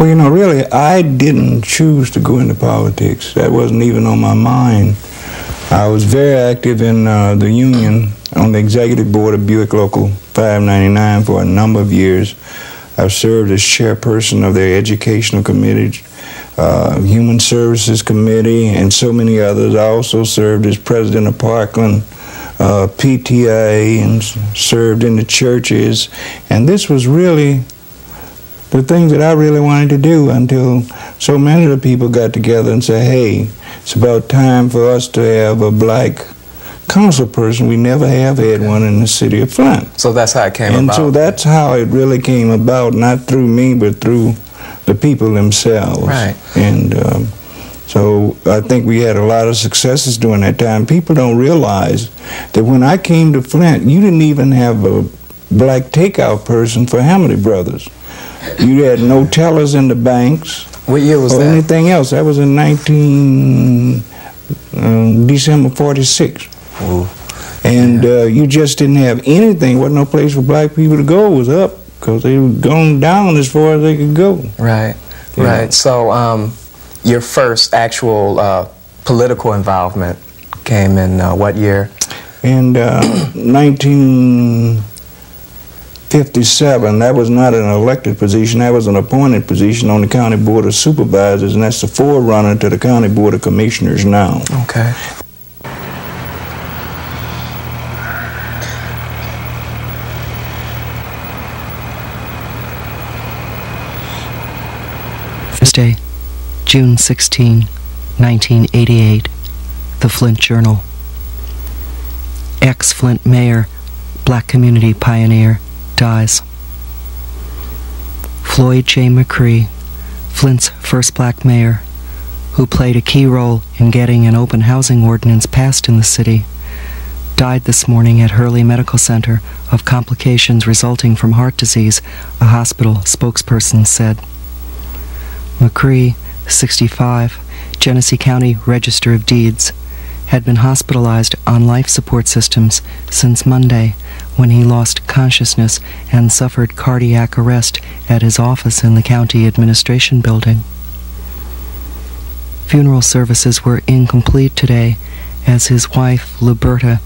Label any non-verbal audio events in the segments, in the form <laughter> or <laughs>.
Well, you know, really, I didn't choose to go into politics. That wasn't even on my mind. I was very active in uh, the union on the executive board of Buick Local 599 for a number of years. I've served as chairperson of their educational committee, uh, human services committee, and so many others. I also served as president of Parkland uh, PTA and served in the churches. And this was really the things that I really wanted to do until so many of the people got together and said, hey, it's about time for us to have a black council person. We never have had one in the city of Flint. So that's how it came and about. And so that's how it really came about, not through me, but through the people themselves. Right. And um, so I think we had a lot of successes during that time. People don't realize that when I came to Flint, you didn't even have a black takeout person for Hamilton Brothers. You had no tellers in the banks. What year was or that? anything else. That was in 19, um, December 46. And yeah. uh, you just didn't have anything. Wasn't no place for black people to go. It was up because they were going down as far as they could go. Right, yeah. right. So um, your first actual uh, political involvement came in uh, what year? In uh, <clears throat> 19... 57, that was not an elected position, that was an appointed position on the County Board of Supervisors, and that's the forerunner to the County Board of Commissioners now. Okay. Day, June 16, 1988, the Flint Journal. Ex Flint Mayor, Black Community Pioneer dies. Floyd J. McCree, Flint's first black mayor, who played a key role in getting an open housing ordinance passed in the city, died this morning at Hurley Medical Center of complications resulting from heart disease, a hospital spokesperson said. McCree, 65, Genesee County Register of Deeds, had been hospitalized on life support systems since Monday when he lost consciousness and suffered cardiac arrest at his office in the county administration building. Funeral services were incomplete today as his wife, Luberta,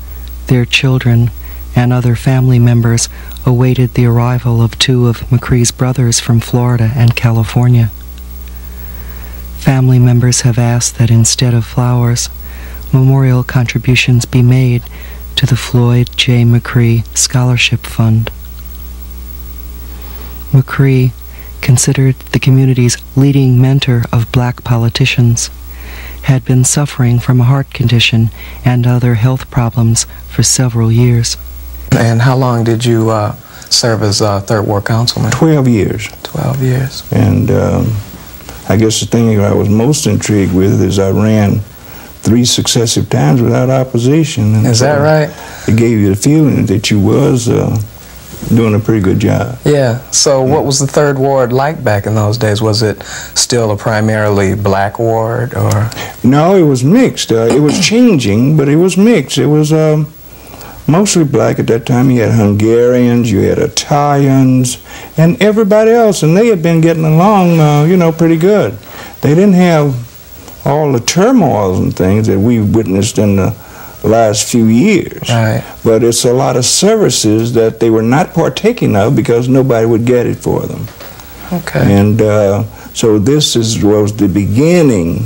their children, and other family members awaited the arrival of two of McCree's brothers from Florida and California. Family members have asked that instead of flowers, memorial contributions be made to the Floyd J. McCree Scholarship Fund. McCree, considered the community's leading mentor of black politicians, had been suffering from a heart condition and other health problems for several years. And how long did you uh, serve as uh, third ward councilman? 12 years. 12 years. And um, I guess the thing I was most intrigued with is I ran three successive times without opposition. And Is that so right? It gave you the feeling that you was uh, doing a pretty good job. Yeah. So what was the third ward like back in those days? Was it still a primarily black ward or? No, it was mixed. Uh, it was changing, but it was mixed. It was um, mostly black at that time. You had Hungarians, you had Italians, and everybody else, and they had been getting along, uh, you know, pretty good. They didn't have all the turmoils and things that we've witnessed in the last few years. Right. But it's a lot of services that they were not partaking of because nobody would get it for them. Okay. And uh, so this is, was the beginning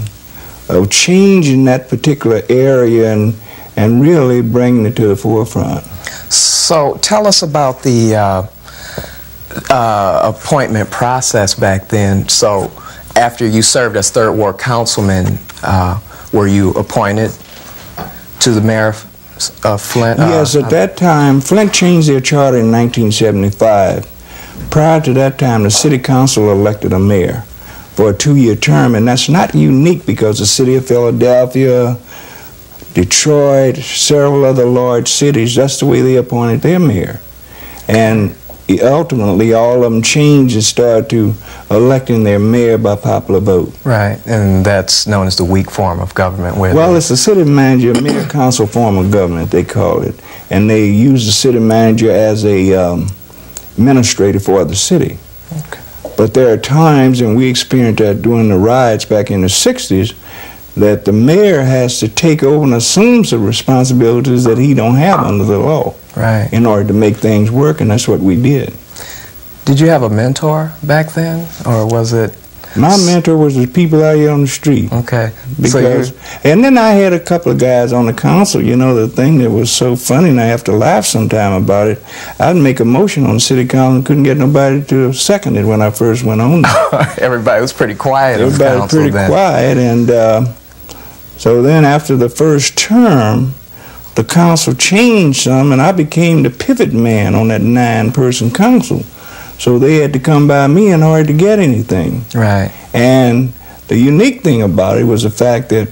of changing that particular area and, and really bringing it to the forefront. So tell us about the uh, uh, appointment process back then. So after you served as third ward councilman, uh, were you appointed to the mayor of of Flint? Uh, yes, at that time, Flint changed their charter in 1975. Prior to that time, the city council elected a mayor for a two-year term, and that's not unique because the city of Philadelphia, Detroit, several other large cities, that's the way they appointed their mayor. And ultimately, all of them changed and started to electing their mayor by popular vote. Right, and that's known as the weak form of government. Where Well, it's the city manager, mayor council form of government, they call it. And they use the city manager as a um, administrator for the city. Okay. But there are times, and we experienced that during the riots back in the 60s, that the mayor has to take over and assume some responsibilities that he don't have under the law Right. in order to make things work, and that's what we did. Did you have a mentor back then, or was it My mentor was the people out here on the street. okay? Because, so and then I had a couple of guys on the council. You know, the thing that was so funny, and I have to laugh sometime about it. I'd make a motion on the city council and couldn't get nobody to second it when I first went on. <laughs> everybody was pretty quiet. Everybody was pretty then. quiet, and uh, so then after the first term, the council changed some, and I became the pivot man on that nine-person council. So they had to come by me in order to get anything. Right. And the unique thing about it was the fact that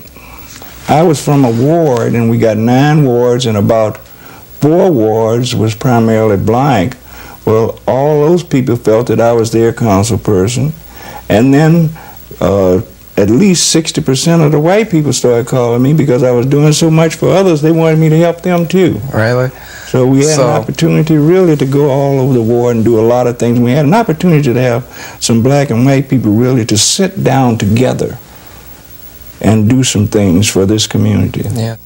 I was from a ward, and we got nine wards, and about four wards was primarily blank. Well, all those people felt that I was their council person, and then uh, at least 60% of the white people started calling me because I was doing so much for others. They wanted me to help them too. Really? So we had So- an opportunity really to go all over the ward and do a lot of things. We had an opportunity to have some black and white people really to sit down together and do some things for this community. Yeah.